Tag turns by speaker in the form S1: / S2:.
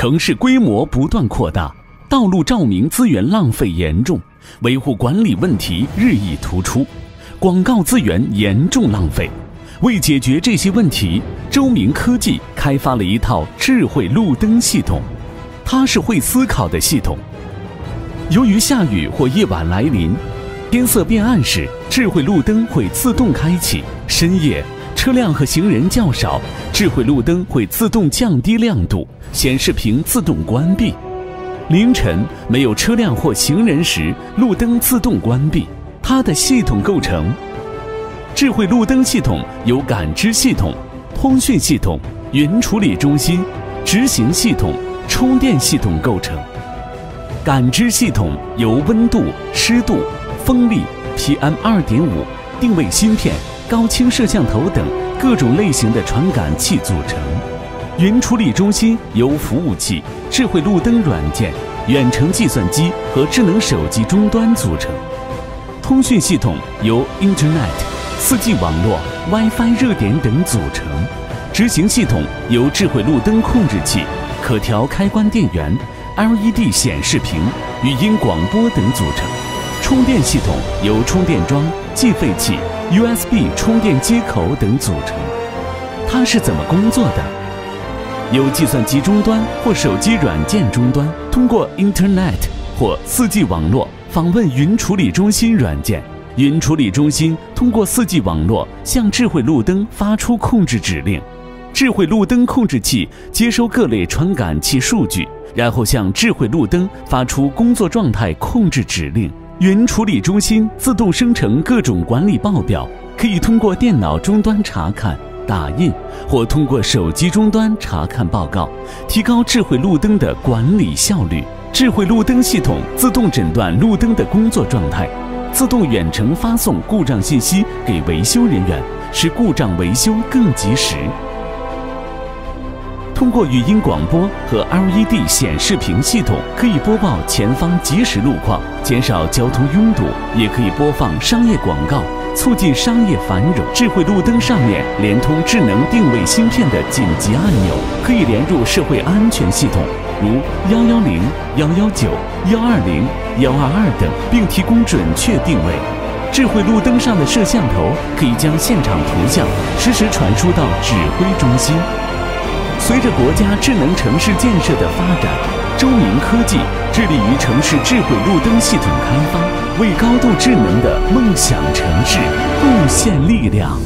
S1: 城市规模不断扩大，道路照明资源浪费严重，维护管理问题日益突出，广告资源严重浪费。为解决这些问题，周明科技开发了一套智慧路灯系统，它是会思考的系统。由于下雨或夜晚来临，天色变暗时，智慧路灯会自动开启；深夜，车辆和行人较少，智慧路灯会自动降低亮度，显示屏自动关闭；凌晨没有车辆或行人时，路灯自动关闭。它的系统构成：智慧路灯系统由感知系统、通讯系统、云处理中心、执行系统、充电系统构成。感知系统由温度、湿度、风力、PM 二点五、定位芯片、高清摄像头等各种类型的传感器组成。云处理中心由服务器、智慧路灯软件、远程计算机和智能手机终端组成。通讯系统由 Internet、4G 网络、WiFi 热点等组成。执行系统由智慧路灯控制器、可调开关电源。LED 显示屏、语音广播等组成，充电系统由充电桩、计费器、USB 充电接口等组成。它是怎么工作的？由计算机终端或手机软件终端通过 Internet 或 4G 网络访问云处理中心软件，云处理中心通过 4G 网络向智慧路灯发出控制指令，智慧路灯控制器接收各类传感器数据。然后向智慧路灯发出工作状态控制指令，云处理中心自动生成各种管理报表，可以通过电脑终端查看、打印，或通过手机终端查看报告，提高智慧路灯的管理效率。智慧路灯系统自动诊断路灯的工作状态，自动远程发送故障信息给维修人员，使故障维修更及时。通过语音广播和 LED 显示屏系统，可以播报前方即时路况，减少交通拥堵；也可以播放商业广告，促进商业繁荣。智慧路灯上面连通智能定位芯片的紧急按钮，可以连入社会安全系统，如幺幺零、幺幺九、幺二零、幺二二等，并提供准确定位。智慧路灯上的摄像头可以将现场图像实时传输到指挥中心。随着国家智能城市建设的发展，中银科技致力于城市智慧路灯系统开发，为高度智能的梦想城市贡献力量。